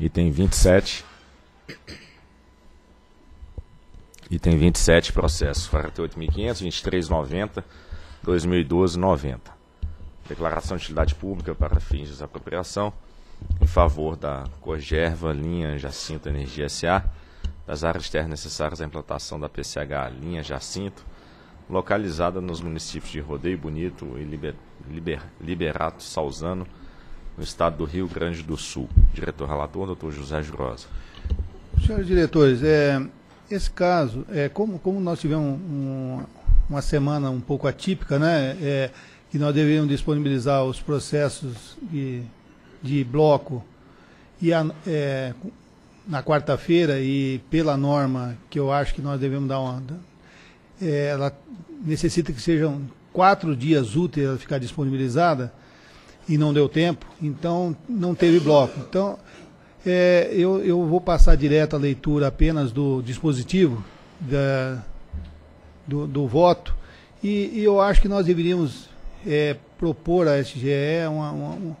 Item 27. Item 27, processo 48.500, 2390, 2012, 90. Declaração de utilidade pública para fins de desapropriação em favor da Cogerva, linha Jacinto Energia SA, das áreas terras necessárias à implantação da PCH linha Jacinto, localizada nos municípios de Rodeio Bonito e Liber, Liber, Liberato Salzano, no estado do Rio Grande do Sul. Diretor relator, doutor José Jurosa. Senhores diretores, é, esse caso, é, como, como nós tivemos um, uma semana um pouco atípica, né, é, que nós deveríamos disponibilizar os processos de, de bloco e a, é, na quarta-feira e pela norma que eu acho que nós devemos dar uma é, ela necessita que sejam quatro dias úteis ela ficar disponibilizada e não deu tempo, então não teve bloco. Então é, eu, eu vou passar direto a leitura apenas do dispositivo da, do, do voto e, e, eu acho que nós deveríamos é, propor à SGE uma, uma,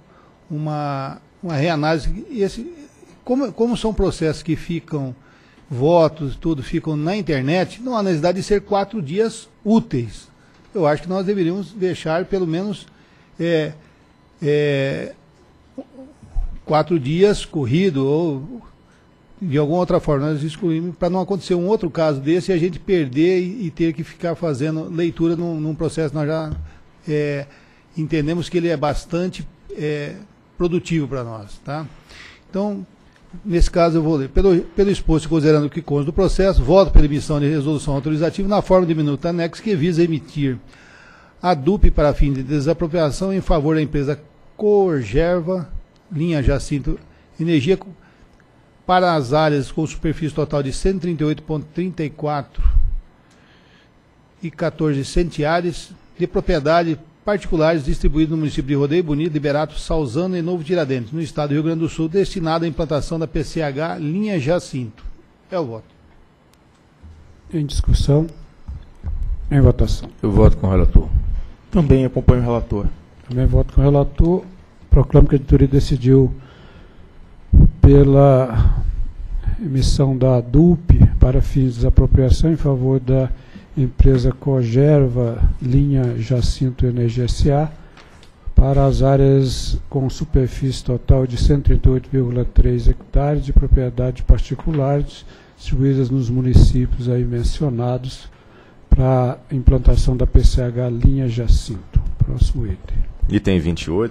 uma, uma reanálise. Esse, como, como são processos que ficam, votos, tudo ficam na internet, não há necessidade de ser quatro dias úteis. Eu acho que nós deveríamos deixar pelo menos é, é, quatro dias corrido ou de alguma outra forma nós excluímos para não acontecer um outro caso desse e a gente perder e, e ter que ficar fazendo leitura num, num processo nós já é, entendemos que ele é bastante é, produtivo para nós, tá? Então, nesse caso eu vou ler. Pelo, pelo exposto, considerando o que consta do processo, voto pela emissão de resolução autorizativa na forma de minuto anexo que visa emitir a DUP para fim de desapropriação em favor da empresa Corgerva, linha Jacinto Energia, para as áreas com superfície total de 138,34 e 14 centiares de propriedade particulares distribuídos no município de Rodeio Bonito, Liberato, Salzano e Novo Tiradentes, no estado do Rio Grande do Sul, destinado à implantação da PCH linha Jacinto. É o voto. Em discussão. Em votação. Eu voto com o relator. Também acompanho o relator. Também voto com o relator. Proclamo que a editoria decidiu pela emissão da DUP para fins de desapropriação em favor da empresa Cogerva, linha Jacinto Energia SA, para as áreas com superfície total de 138,3 hectares de propriedade particulares, distribuídas nos municípios aí mencionados, para implantação da PCH linha Jacinto. Próximo item. Item 28.